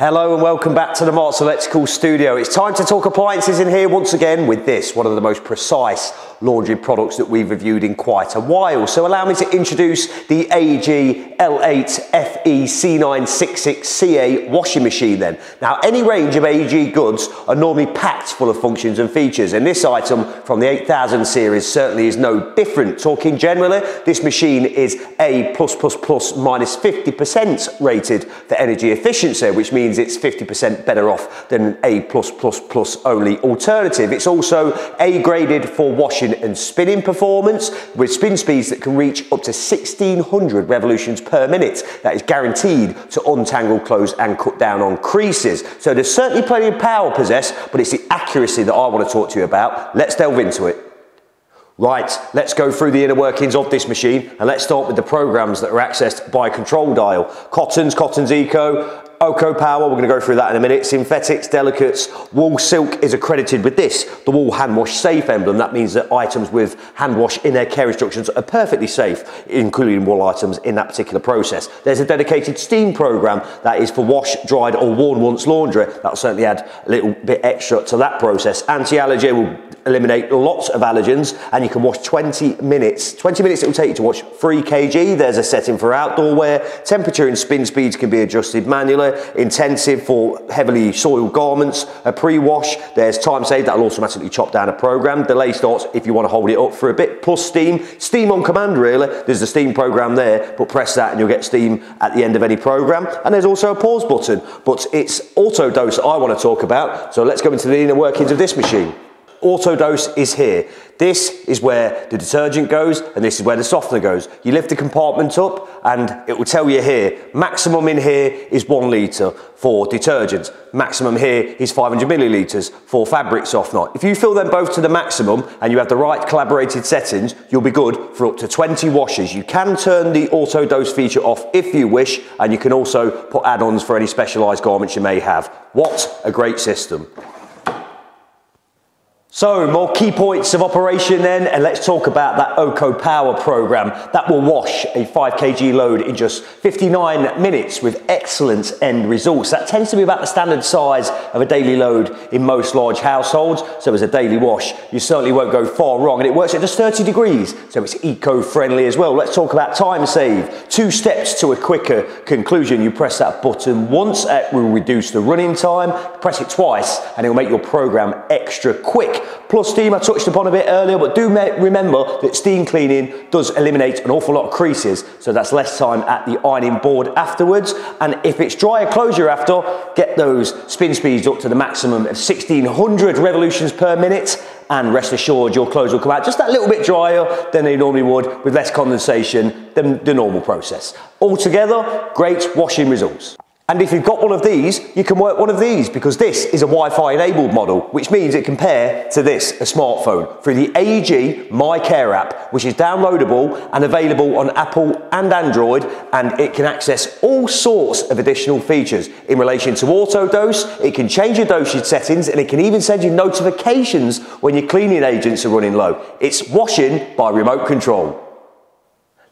Hello and welcome back to the Marks Electrical Studio. It's time to talk appliances in here once again with this, one of the most precise laundry products that we've reviewed in quite a while. So allow me to introduce the AEG L8 FE C966CA washing machine then. Now any range of AEG goods are normally packed full of functions and features and this item from the 8000 series certainly is no different. Talking generally, this machine is A+++ minus 50% rated for energy efficiency, which means it's 50% better off than an A+++ only alternative. It's also A graded for washing and spinning performance with spin speeds that can reach up to 1600 revolutions per minute. That is guaranteed to untangle clothes and cut down on creases. So there's certainly plenty of power possessed, but it's the accuracy that I want to talk to you about. Let's delve into it. Right, let's go through the inner workings of this machine and let's start with the programs that are accessed by control dial. Cottons, Cottons Eco, Oco Power, we're going to go through that in a minute. Synthetics, Delicates, Wool Silk is accredited with this, the Wool Hand Wash Safe emblem. That means that items with hand wash in their care instructions are perfectly safe, including wool items in that particular process. There's a dedicated steam program that is for wash, dried or worn once laundry. That'll certainly add a little bit extra to that process. Anti-allergy will eliminate lots of allergens and you can wash 20 minutes. 20 minutes it will take you to wash 3 kg. There's a setting for outdoor wear. Temperature and spin speeds can be adjusted manually. Intensive for heavily soiled garments. A pre-wash, there's time saved. That'll automatically chop down a program. Delay starts if you want to hold it up for a bit. Plus steam. Steam on command really. There's the steam program there, but press that and you'll get steam at the end of any program. And there's also a pause button, but it's AutoDose I want to talk about. So let's go into the inner workings of this machine AutoDose is here. This is where the detergent goes and this is where the softener goes. You lift the compartment up and it will tell you here, maximum in here is one litre for detergent. Maximum here is 500 millilitres for fabric softener. If you fill them both to the maximum and you have the right collaborated settings, you'll be good for up to 20 washes. You can turn the AutoDose feature off if you wish and you can also put add-ons for any specialised garments you may have. What a great system. So more key points of operation then, and let's talk about that OCO Power program that will wash a 5 kg load in just 59 minutes with excellent end results. That tends to be about the standard size of a daily load in most large households. So as a daily wash, you certainly won't go far wrong. And it works at just 30 degrees, so it's eco-friendly as well. Let's talk about time save. Two steps to a quicker conclusion. You press that button once, it will reduce the running time. Press it twice, and it will make your program extra quick plus steam I touched upon a bit earlier, but do remember that steam cleaning does eliminate an awful lot of creases, so that's less time at the ironing board afterwards. And if it's dryer closure after, get those spin speeds up to the maximum of 1600 revolutions per minute and rest assured your clothes will come out just that little bit drier than they normally would with less condensation than the normal process. Altogether, great washing results. And if you've got one of these, you can work one of these because this is a Wi-Fi enabled model, which means it can pair to this, a smartphone, through the AEG My Care app, which is downloadable and available on Apple and Android, and it can access all sorts of additional features in relation to AutoDose, it can change your dosage settings, and it can even send you notifications when your cleaning agents are running low. It's washing by remote control.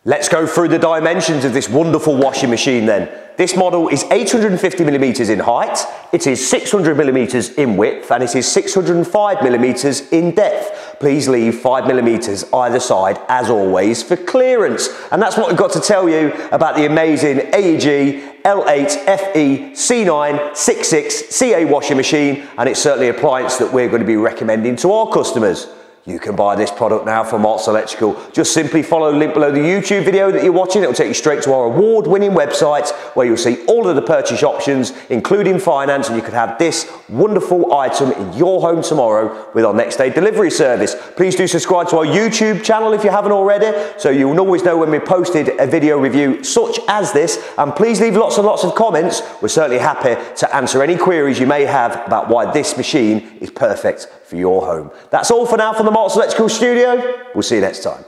Let's go through the dimensions of this wonderful washing machine then. This model is 850 millimeters in height, it is 600 millimeters in width, and it is 605 millimeters in depth. Please leave five millimeters either side, as always, for clearance. And that's what we've got to tell you about the amazing AEG L8 FE C966 CA washing machine, and it's certainly an appliance that we're going to be recommending to our customers. You can buy this product now from Marks Electrical. Just simply follow the link below the YouTube video that you're watching. It'll take you straight to our award-winning website where you'll see all of the purchase options, including finance, and you can have this wonderful item in your home tomorrow with our next day delivery service. Please do subscribe to our YouTube channel if you haven't already, so you'll always know when we posted a video review such as this. And please leave lots and lots of comments. We're certainly happy to answer any queries you may have about why this machine is perfect for your home. That's all for now from the Marks Electrical Studio. We'll see you next time.